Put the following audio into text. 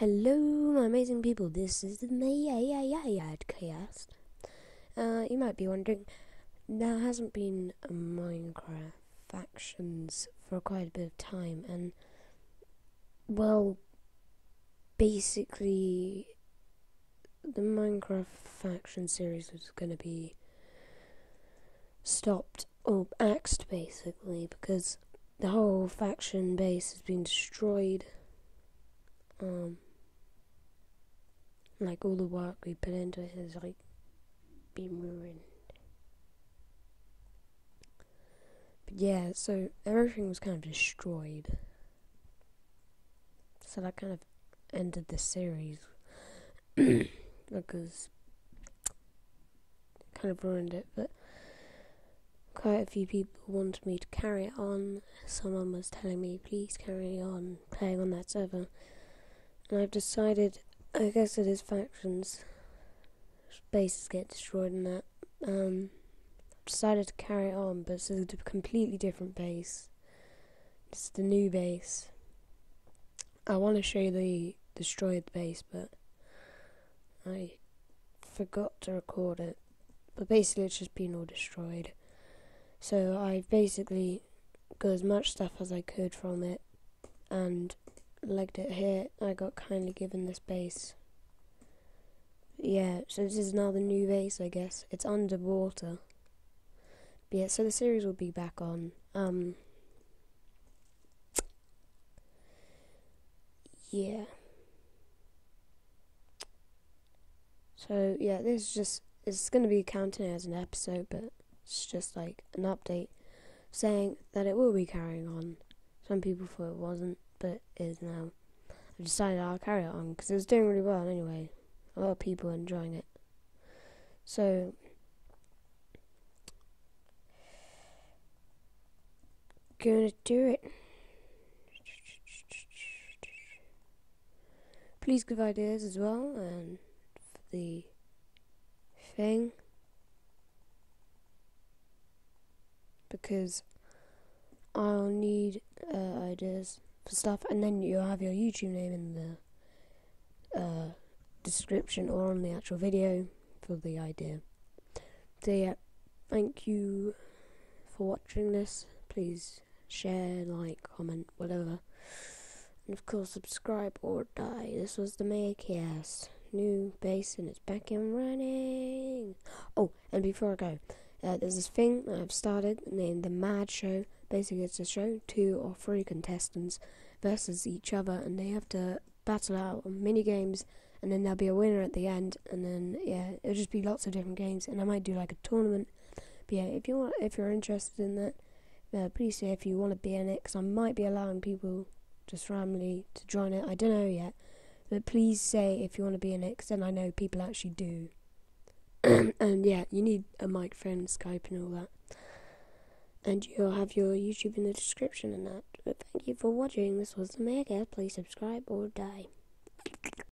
Hello, my amazing people. This is the MAD Cast. Uh, you might be wondering, there hasn't been a Minecraft factions for quite a bit of time, and well, basically, the Minecraft faction series was going to be stopped or axed, basically, because the whole faction base has been destroyed. Um, like all the work we put into it has like been ruined. But yeah, so everything was kind of destroyed. So that kind of ended the series because kind of ruined it. But quite a few people wanted me to carry it on. Someone was telling me, please carry on playing on that server. And I've decided I guess it is factions. Bases get destroyed and that. Um, decided to carry on, but it's a completely different base. It's the new base. I want to show you the destroyed base, but I forgot to record it. But basically, it's just been all destroyed. So I basically got as much stuff as I could from it, and legged it here. I got kindly given this base. Yeah, so this is now the new base, I guess. It's underwater. But yeah, so the series will be back on. Um, yeah. So yeah, this is just it's going to be counting as an episode, but it's just like an update saying that it will be carrying on. Some people thought it wasn't but is now. I've decided I'll carry it on because it was doing really well anyway. A lot of people are enjoying it. So, gonna do it. Please give ideas as well and the thing because I'll need uh, ideas for stuff, and then you'll have your YouTube name in the uh, description or on the actual video for the idea. So yeah, thank you for watching this. Please share, like, comment, whatever. And of course, subscribe or die. This was the Maycast. New base and it's back and running. Oh, and before I go, uh, there's this thing I've started named the Mad Show. Basically, it's a show, two or three contestants versus each other, and they have to battle out on mini games, and then there'll be a winner at the end, and then yeah, it'll just be lots of different games, and I might do like a tournament. But yeah, if you want, if you're interested in that, uh, please say if you want to be in it, because I might be allowing people just randomly to join it. I don't know yet, but please say if you want to be in it, because then I know people actually do. and yeah, you need a microphone, Skype, and all that and you'll have your YouTube in the description and that. But thank you for watching. This was the Mega. Please subscribe or die.